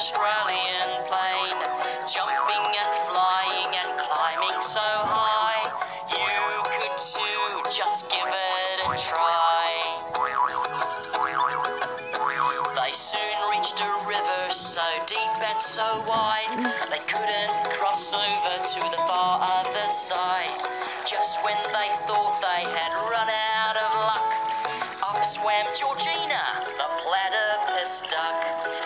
Australian plain, jumping and flying and climbing so high. You could too, just give it a try. They soon reached a river so deep and so wide they couldn't cross over to the far other side. Just when they thought they had run out of luck, up swam Georgina, the platypus duck.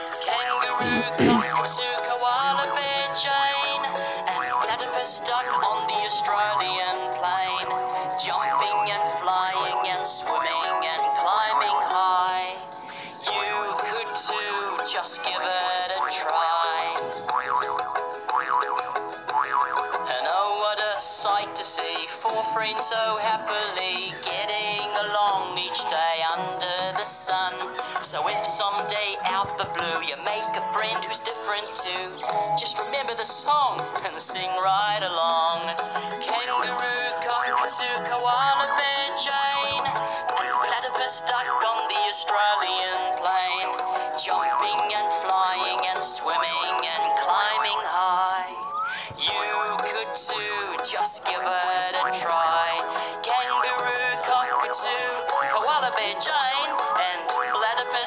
So happily getting along each day under the sun. So if someday out the blue you make a friend who's different too, just remember the song and sing right along. Kangaroo, cockatoo, koala bear Jane, and platypus duck on the Australian plain, jumping and flying and swimming and climbing high. You could too, just give it a try.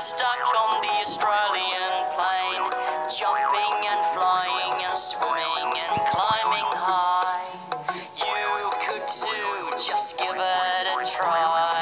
stuck on the Australian plain, jumping and flying and swimming and climbing high. You could too, just give it a try.